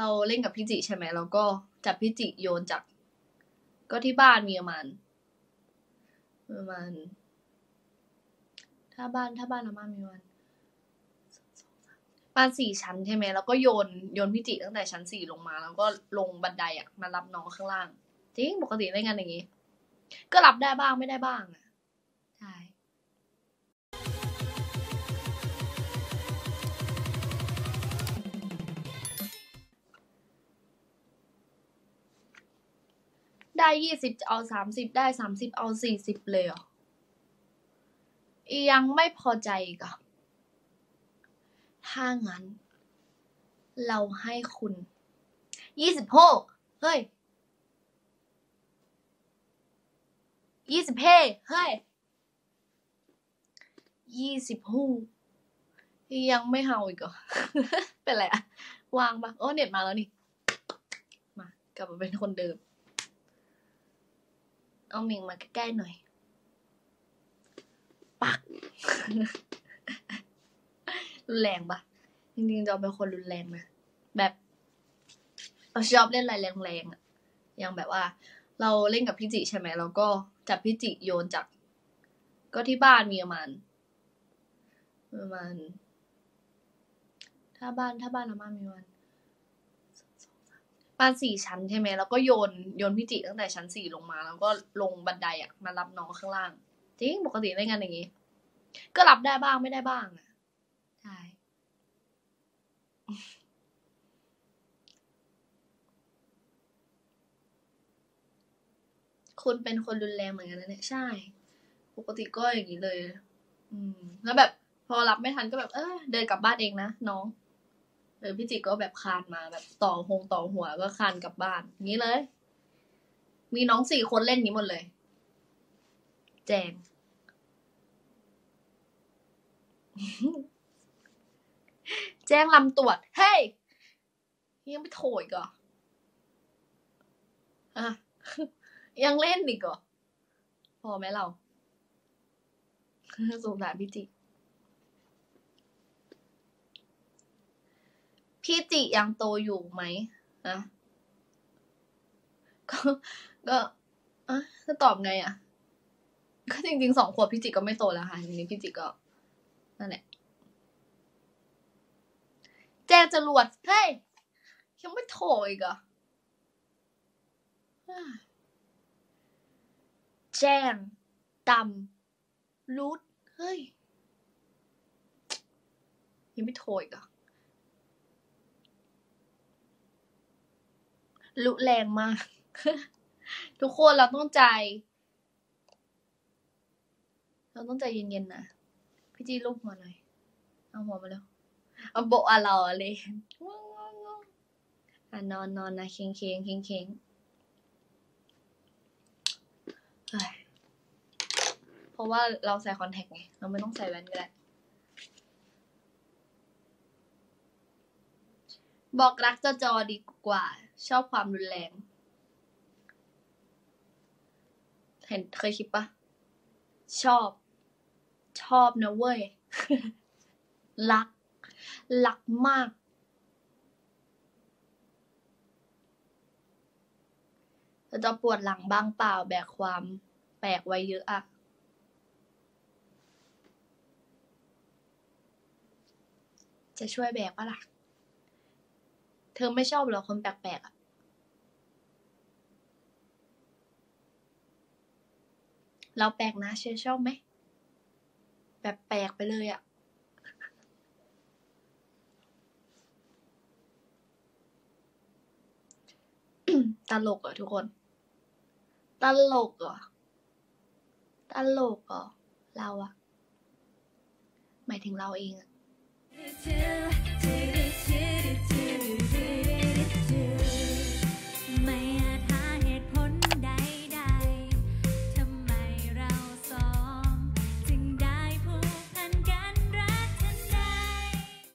เราเล่นกับพี่จิใช่ไหมแล้วก็จับพี่จิโยนจาก ก็ที่บ้านมีประมาณประมาณถ้าบ้านถ้าบ้านเราบ้านมีประมาณบ้านสี่ชั้นใช่ไหมแล้วก็โยนโยนพี่จิตั้งแต่ชั้นสี่ลงมา แล้วก็ลงบันไดอะมารับน้องข้างล่าง จริงปกติเล่นกันอย่างงี้ ก็รับได้บ้างไม่ได้บ้างอะ ได้ยี่สิบเอาสามสิบได้สามสิบเอาสี่สิบเลยเหรอยังไม่พอใจกับถ้างั้น เราให้คุณยี่สิบหกเฮ้ยยี่สิบเฮ้เฮ้ยยี่สิบหูยังไม่เฮาอีกเหรอเป็นไรอะวางปะโอ้เน็ตมาแล้วนี่ มากลับมาเป็นคนเดิม เอามิงมาใกล้ๆหน่อย ปัก รุนแรงปะจริงๆจอมเป็นคนรุนแรงนะแบบเราชอบเล่นอะไรแรงๆอะอย่างแบบว่า เราเล่นกับพี่จิใช่ไหมแล้วก็จับพี่จิโยนจาก ก็ที่บ้านมีประมาณประมาณถ้าบ้านถ้าบ้านเราบ้านมีประมาณ บ้านสี่ชั้นใช่ไหมแล้วก็โยนโยนพี่จิตั้งแต่ชั้นสี่ลงมา แล้วก็ลงบันไดอะมารับน้องข้างล่าง จริงปกติเล่นกันอย่างงี้ ก็รับได้บ้างไม่ได้บ้างอะใช่คุณเป็นคนรุนแรงเหมือนกันนะเนี่ยใช่ ปกติก็อย่างนี้เลย อืม แล้วแบบ พอรับไม่ทันก็แบบ เออเดินกลับบ้านเองนะน้อง เออพี่จิก็แบบคานมาแบบต่อหงต่อหัวก็คานกลับบ้านงนี้เลย มีน้องสี่คนเล่นนี้หมดเลย แจง แจ้งลำตรวจ เฮ้ยยังไม่โถยก่ออะยังเล่นอีกเหรอพอไหมเราสงสารพี่จิ พี่จิยังโตอยู่ไหมอะก็ก็อะจะตอบไงอะก็จริงๆสองขวบพี่จิก็ไม่โตแล้วค่ะทีนี้พี่จิก็นั่นแหละแจ้งจรวดเฮ้ยยังไม่โถอีกเหรออ่าแจ้งตำรูดเฮ้ยยังไม่โถอีกเห รุแรงมาก ทุกคนเราต้องใจ เราต้องใจเย็นๆนะ พี่จีลูกหัวหน่อย เอาหัวมาแล้ว เอาโบอะเราอะเลยอะนอนนอนนะ เค้งเค้งเค้งเค้งเฮ้ยเพราะว่าเราใส่คอนแทคไง เราไม่ต้องใส่แว่นก็ได้ บอกรักจอจอดีกว่า ชอบความรุนแรง เห็นเคยคิดปะชอบ ชอบนะเว้ย รัก รักมาก จะปวดหลังบ้างเปล่าแบกความแปลกไว้เยอะอะจะช่วยแบกปะล่ะ ธอไม่ชอบเหรอคนแปลกๆอะ เราแปลกนะเชอชอบไหม แบบแปลกไปเลยอะ ตลกเหรอทุกคน ตลกเหรอตลกเหรอเราอะ หมายถึงเราเองอะ